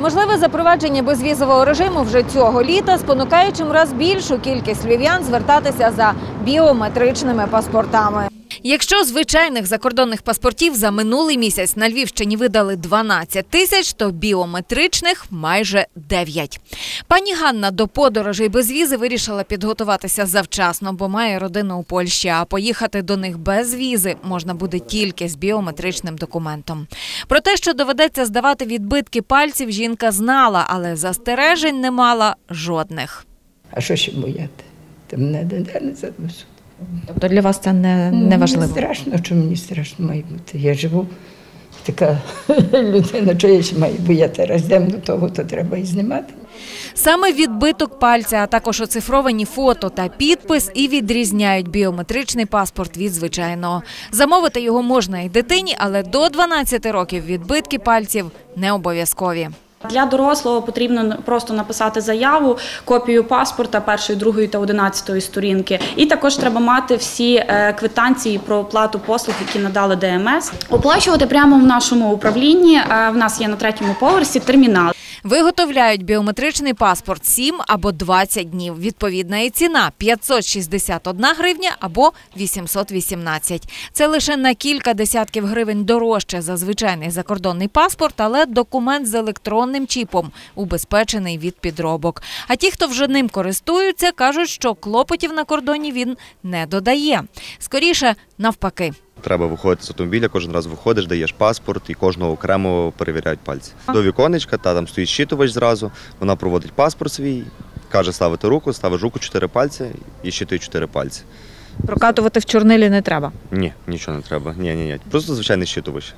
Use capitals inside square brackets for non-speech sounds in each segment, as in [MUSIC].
Можливе запровадження безвізового режиму вже цього літа спонукає чимраз більшу кількість львів'ян звертатися за біометричними паспортами. Якщо звичайних закордонних паспортів за минулий місяць на Львівщині видали 12 тисяч, то біометричних майже 9. Пані Ганна до подорожей без візи вирішила підготуватися завчасно, бо має родину у Польщі. А поїхати до них без візи можна буде тільки з біометричним документом. Про те, що доведеться здавати відбитки пальців, жінка знала, але застережень не мала жодних. А що ще бояти? Та мене ніде не занесуть. Тобто для вас це не, не Мені важливо. страшно, що мені страшно має бути. Я живу така [LAUGHS] людина, що я ще маю бояти. Раз до того, то треба і знімати. Саме відбиток пальця, а також оцифровані фото та підпис і відрізняють біометричний паспорт від звичайного. Замовити його можна і дитині, але до 12 років відбитки пальців не обов'язкові. Для дорослого потрібно просто написати заяву, копію паспорта першої, другої та одинадцятої сторінки. І також треба мати всі е, квитанції про оплату послуг, які надали ДМС. Оплачувати прямо в нашому управлінні. Е, В нас є на третьому поверсі термінал. Виготовляють біометричний паспорт 7 або 20 днів. Відповідна і ціна 561 гривня або 818. Це лише на кілька десятків гривень дорожче за звичайний закордонний паспорт, але документ з електронним чіпом, убезпечений від підробок. А ті, хто вже ним користуються, кажуть, що клопотів на кордоні він не додає. Скоріше навпаки. Треба виходити з автомобіля, кожен раз виходиш, даєш паспорт і кожного окремо перевіряють пальці. До віконечка, та там стоїть щитувач зразу, вона проводить паспорт свій, каже ставити руку, ставиш руку чотири пальці і щитує чотири пальці. Прокатувати в чорнилі не треба. Ні, нічого не треба. Ні, ні, ні. Просто звичайний щитувач.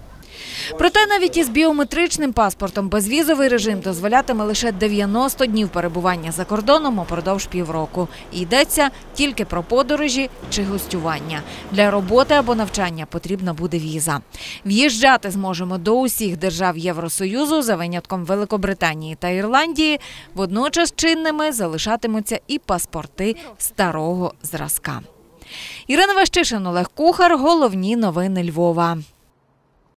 Проте навіть із біометричним паспортом безвізовий режим дозволятиме лише 90 днів перебування за кордоном упродовж півроку. Йдеться тільки про подорожі чи гостювання. Для роботи або навчання потрібна буде віза. В'їжджати зможемо до усіх держав Євросоюзу за винятком Великобританії та Ірландії. Водночас чинними залишатимуться і паспорти старого зразка. Ірина Ващишин, Олег Кухар. Головні новини Львова.